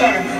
sir.